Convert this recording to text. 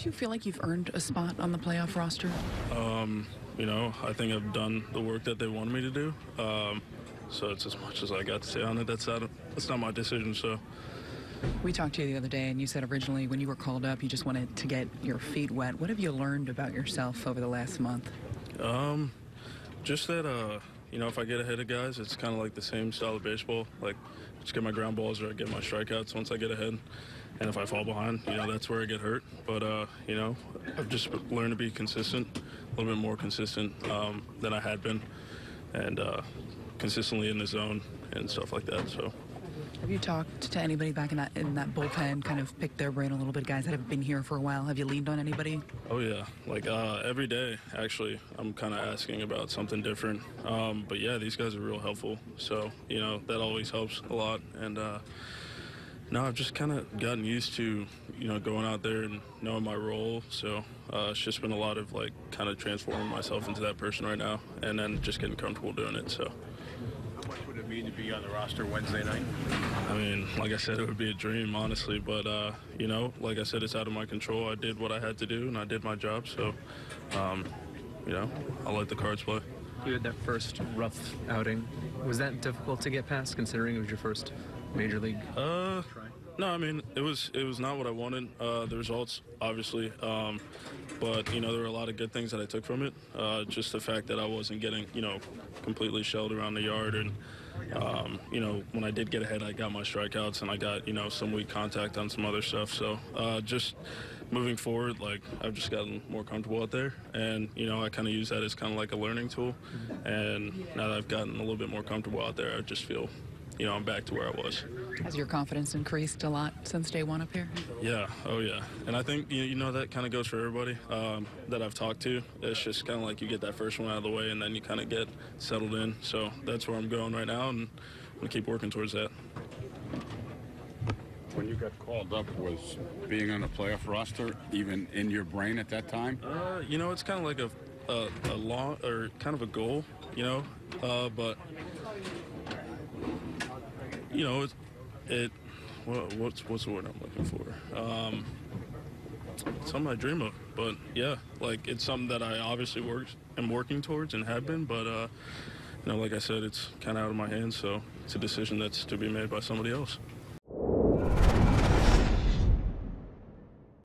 Do you feel like you've earned a spot on the playoff roster? Um, you know, I think I've done the work that they wanted me to do. Um, so it's as much as I got to say on it. That's not that's not my decision. So We talked to you the other day, and you said originally when you were called up, you just wanted to get your feet wet. What have you learned about yourself over the last month? Um, just that, uh, you know, if I get ahead of guys, it's kind of like the same style of baseball. Like, just get my ground balls or I get my strikeouts once I get ahead. And if I fall behind, you know, that's where I get hurt. But, uh, you know, I've just learned to be consistent, a little bit more consistent um, than I had been, and uh, consistently in the zone and stuff like that. So. Have you talked to anybody back in that in that bullpen? Kind of picked their brain a little bit, guys that have been here for a while. Have you leaned on anybody? Oh yeah, like uh, every day actually, I'm kind of asking about something different. Um, but yeah, these guys are real helpful. So you know that always helps a lot. And uh, I've just kind of gotten used to you know going out there and knowing my role. So uh, it's just been a lot of like kind of transforming myself into that person right now, and then just getting comfortable doing it. So. How much would it mean to be on the roster Wednesday night? I mean, like I said, it would be a dream, honestly. But uh, you know, like I said, it's out of my control. I did what I had to do, and I did my job. So, um, you know, I'll let the cards play. You had that first rough outing. Was that difficult to get past, considering it was your first major league Uh, try? No, I mean, it was it was not what I wanted. Uh, the results, obviously, um, but you know, there were a lot of good things that I took from it. Uh, just the fact that I wasn't getting, you know, completely shelled around the yard, and um, you know, when I did get ahead, I got my strikeouts and I got you know some weak contact on some other stuff. So uh, just moving forward, like I've just gotten more comfortable out there, and you know, I kind of use that as kind of like a learning tool. And now that I've gotten a little bit more comfortable out there, I just feel, you know, I'm back to where I was. Has your confidence increased a lot since day one up here? Yeah, oh yeah. And I think, you you know, that kind of goes for everybody um, that I've talked to. It's just kind of like you get that first one out of the way and then you kind of get settled in. So that's where I'm going right now and I'm going to keep working towards that. When you got called up, was being on the playoff roster even in your brain at that time? Uh, you know, it's kind of like a, a, a long, or kind of a goal, you know, uh, but, you know, it, it what, what's, what's the word I'm looking for? Um, something I dream of, but yeah, like it's something that I obviously work, am working towards and have been, but, uh, you know, like I said, it's kind of out of my hands, so it's a decision that's to be made by somebody else.